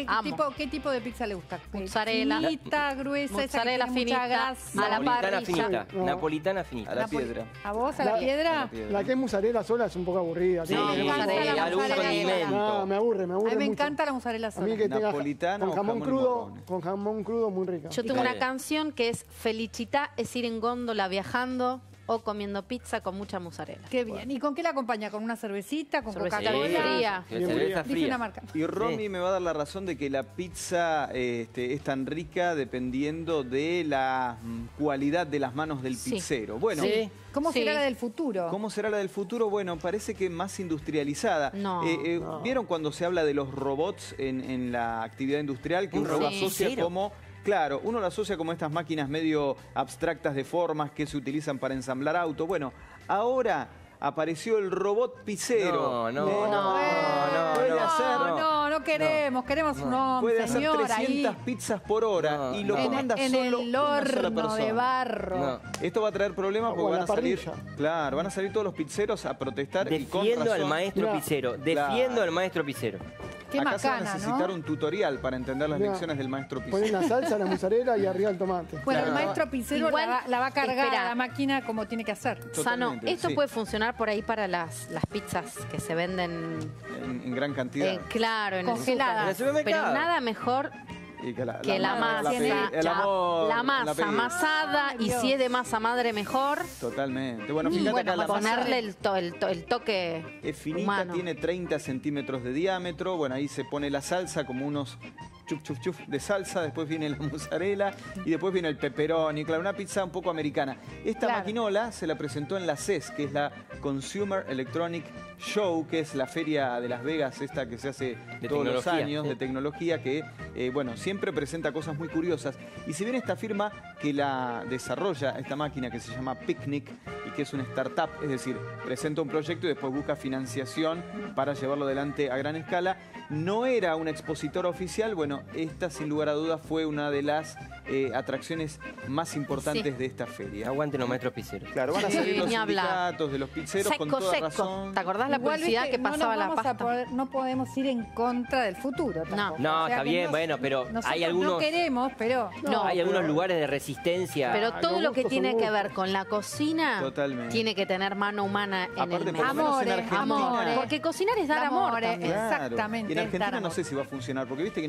¿Qué, qué Amo. tipo, ¿Qué tipo de pizza le gusta? Mozzarella. Finita, gruesa, esa que Mozzarella tiene mucha finita, grasa. a la Napolitana parrilla. finita. No. Napolitana finita. A la Napoli- piedra. ¿A vos, a la, piedra? la piedra. La que es mozzarella sola es un poco aburrida. Sí, No, Sí, me encanta la algún mozzarella condimento. No, me aburre, me A aburre mí me mucho. encanta la mozzarella A sola. mí que tenga Napolitana con o jamón jamón y crudo, con jamón crudo muy rica. Yo tengo una canción que es Felicità es ir en góndola viajando o comiendo pizza con mucha mozzarella. Qué bien. ¿Y con qué la acompaña? ¿con una cervecita? ¿con Coca-Cola? fría. Dice una marca. Y Romy Sí. me va a dar la razón de que la pizza este, es tan rica dependiendo de la mm, cualidad de las manos del Sí. pizzero. Bueno, Sí. ¿Cómo Sí. será la del futuro? ¿Cómo será la del futuro? Bueno, parece que más industrializada. No. Eh, eh, ¿Vieron cuando se habla de los robots en, en la actividad industrial? Que Un robot asocia como... Claro, uno lo asocia como estas máquinas medio abstractas de formas que se utilizan para ensamblar autos. Bueno, ahora apareció el robot pizzero. No, no, Eh, no, no, puede no, hacer, no, no, no queremos, queremos un hombre, puede hacer señor, 300 ahí. pizzas por hora No, y lo no. en, comanda en solo el una sola horno de persona. barro. No. Esto va a traer problemas porque van a salir, claro, van a salir todos los pizzeros a protestar y con Defiendo al maestro pizzero. Claro. Defiendo al maestro pizzero. Qué Acá se va a necesitar ¿no? un tutorial para entender las Mirá, lecciones del maestro Poner pizzero. la salsa, la mozzarella y arriba el tomate. Bueno, Claro. el maestro pizzero Igual, la, va, la va a cargar espera. a la máquina como tiene que hacer. Sano, esto sí. puede funcionar por ahí para las, las pizzas que se venden, En, en gran cantidad. eh, claro, en Congeladas. el. Pero nada mejor Y que la, que la, madre, masa, el la, amor, la masa apellido. amasada y si es de masa madre mejor. Totalmente. Bueno, fíjate bueno, acá la ponerle el, to- el, to- el toque es finita, humano. tiene 30 centímetros de diámetro. Bueno, ahí se pone la salsa como unos chuf chuf chuf de salsa, después viene la mozzarella y después viene el pepperoni. Claro, una pizza un poco americana. Esta Claro. maquinola se la presentó en la CES, que es la Consumer Electronic Show, que es la feria de Las Vegas, esta que se hace De todos los años, sí. de tecnología, que, eh, bueno, siempre presenta cosas muy curiosas. Y si bien esta firma que la desarrolla, esta máquina que se llama Picnic y que es una startup, es decir, presenta un proyecto y después busca financiación para llevarlo adelante a gran escala, no era un expositor oficial, bueno, esta sin lugar a dudas fue una de las eh, atracciones más importantes Sí. de esta feria. Aguanten los maestros pizzeros. Claro, van a Sí, salir los sindicatos de los pizzeros con seco, toda seco. razón. ¿Te acordás la Igual, publicidad que no pasaba nos la pasta? poder- no podemos ir en contra del futuro. tampoco. No, O sea está bien, nos- bueno, pero hay nosotros No algunos- queremos, pero... No, Hay algunos lugares de resistencia. Pero Ah, todo lo que tiene que ver con la cocina Totalmente. tiene que tener mano humana en Aparte, el medio. Amores, amores. Porque cocinar es dar amor. Exactamente, Y en Argentina no sé si va a funcionar, porque viste que